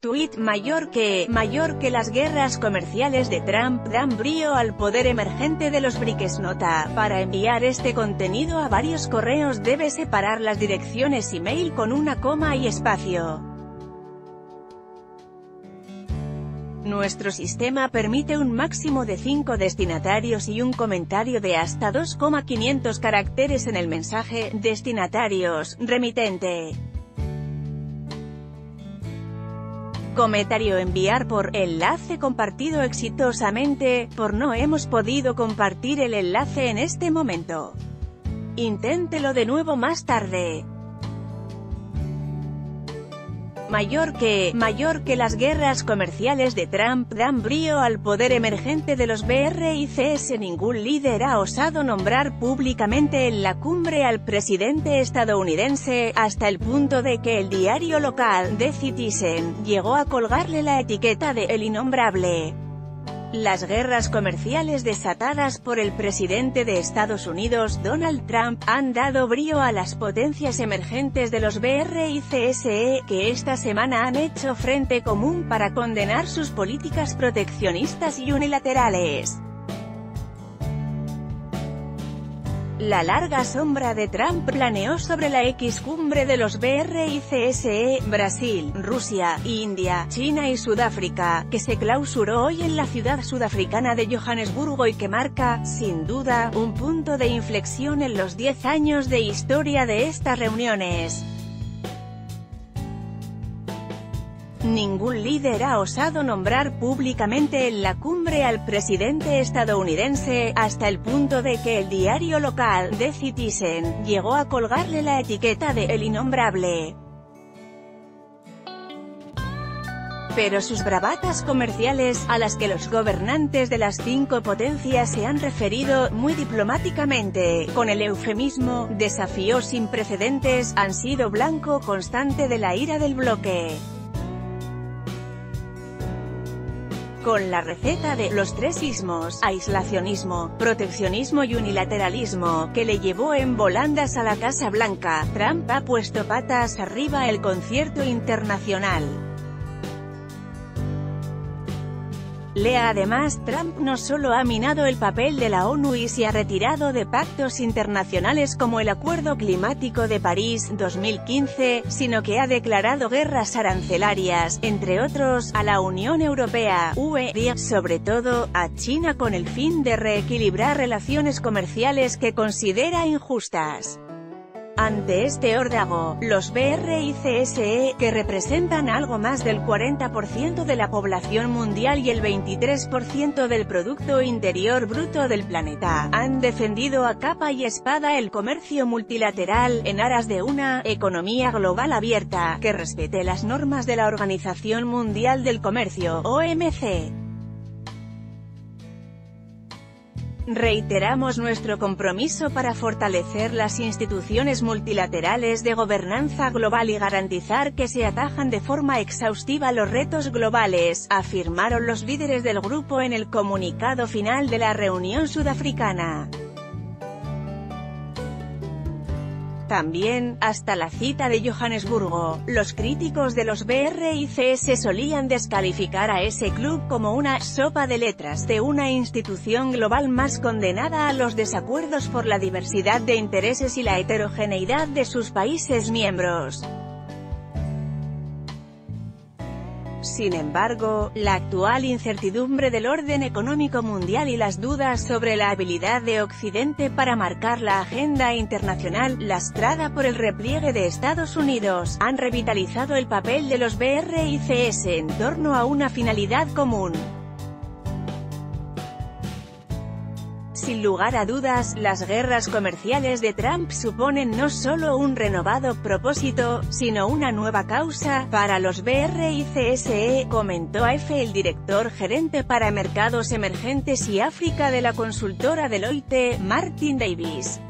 Tweet mayor que, mayor que las guerras comerciales de Trump dan brío al poder emergente de los BRICS Nota, para enviar este contenido a varios correos debe separar las direcciones email con una coma y espacio. Nuestro sistema permite un máximo de 5 destinatarios y un comentario de hasta 2,500 caracteres en el mensaje, destinatarios, remitente. Comentario enviar por enlace compartido exitosamente, por no hemos podido compartir el enlace en este momento. Inténtelo de nuevo más tarde mayor que, mayor que las guerras comerciales de Trump dan brío al poder emergente de los BRICS. Ningún líder ha osado nombrar públicamente en la cumbre al presidente estadounidense, hasta el punto de que el diario local, The Citizen, llegó a colgarle la etiqueta de El Innombrable. Las guerras comerciales desatadas por el presidente de Estados Unidos, Donald Trump, han dado brío a las potencias emergentes de los BRICSE, que esta semana han hecho frente común para condenar sus políticas proteccionistas y unilaterales. La larga sombra de Trump planeó sobre la X cumbre de los BRICSE, Brasil, Rusia, India, China y Sudáfrica, que se clausuró hoy en la ciudad sudafricana de Johannesburgo y que marca, sin duda, un punto de inflexión en los 10 años de historia de estas reuniones. Ningún líder ha osado nombrar públicamente en la cumbre al presidente estadounidense, hasta el punto de que el diario local, The Citizen, llegó a colgarle la etiqueta de El Innombrable. pero sus bravatas comerciales, a las que los gobernantes de las cinco potencias se han referido, muy diplomáticamente, con el eufemismo, desafíos sin precedentes, han sido blanco constante de la ira del bloque. Con la receta de los tres ismos, aislacionismo, proteccionismo y unilateralismo, que le llevó en volandas a la Casa Blanca, Trump ha puesto patas arriba el concierto internacional. Lea además, Trump no solo ha minado el papel de la ONU y se ha retirado de pactos internacionales como el Acuerdo Climático de París 2015, sino que ha declarado guerras arancelarias, entre otros, a la Unión Europea, UE, y, sobre todo, a China con el fin de reequilibrar relaciones comerciales que considera injustas. Ante este órdago, los BRICSE, que representan algo más del 40% de la población mundial y el 23% del Producto Interior Bruto del planeta, han defendido a capa y espada el comercio multilateral, en aras de una economía global abierta, que respete las normas de la Organización Mundial del Comercio, OMC. Reiteramos nuestro compromiso para fortalecer las instituciones multilaterales de gobernanza global y garantizar que se atajan de forma exhaustiva los retos globales, afirmaron los líderes del grupo en el comunicado final de la reunión sudafricana. También, hasta la cita de Johannesburgo, los críticos de los BRICS solían descalificar a ese club como una «sopa de letras» de una institución global más condenada a los desacuerdos por la diversidad de intereses y la heterogeneidad de sus países miembros. Sin embargo, la actual incertidumbre del orden económico mundial y las dudas sobre la habilidad de Occidente para marcar la agenda internacional, lastrada por el repliegue de Estados Unidos, han revitalizado el papel de los BRICS en torno a una finalidad común. Sin lugar a dudas, las guerras comerciales de Trump suponen no solo un renovado propósito, sino una nueva causa, para los BRICSE, comentó AF el director gerente para mercados emergentes y África de la consultora Deloitte, Martin Davis.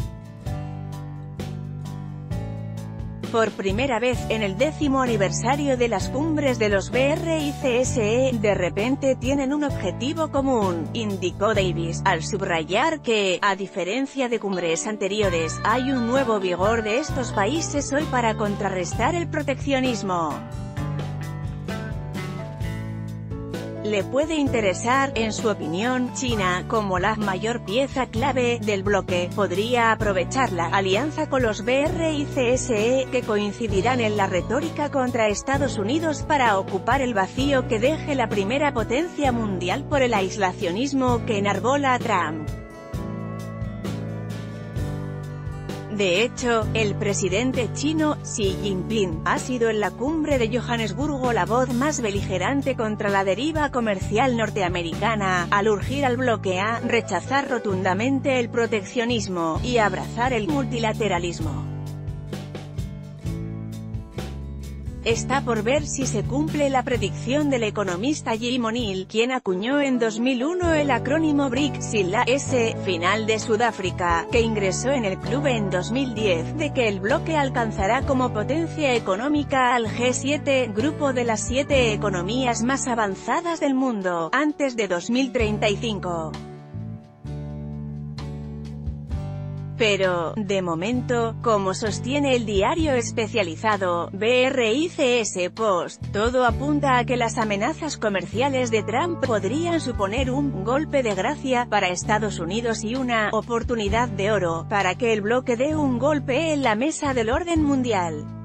Por primera vez en el décimo aniversario de las cumbres de los BRICSE, de repente tienen un objetivo común, indicó Davis, al subrayar que, a diferencia de cumbres anteriores, hay un nuevo vigor de estos países hoy para contrarrestar el proteccionismo. Le puede interesar, en su opinión, China, como la mayor pieza clave del bloque, podría aprovechar la alianza con los BR y CSE, que coincidirán en la retórica contra Estados Unidos para ocupar el vacío que deje la primera potencia mundial por el aislacionismo que enarbola a Trump. De hecho, el presidente chino, Xi Jinping, ha sido en la cumbre de Johannesburgo la voz más beligerante contra la deriva comercial norteamericana, al urgir al bloque a rechazar rotundamente el proteccionismo, y abrazar el multilateralismo. Está por ver si se cumple la predicción del economista Jim O'Neill, quien acuñó en 2001 el acrónimo BRIC, sin la S, final de Sudáfrica, que ingresó en el club en 2010, de que el bloque alcanzará como potencia económica al G7, grupo de las siete economías más avanzadas del mundo, antes de 2035. Pero, de momento, como sostiene el diario especializado, BRICS Post, todo apunta a que las amenazas comerciales de Trump podrían suponer un «golpe de gracia» para Estados Unidos y una «oportunidad de oro» para que el bloque dé un golpe en la mesa del orden mundial.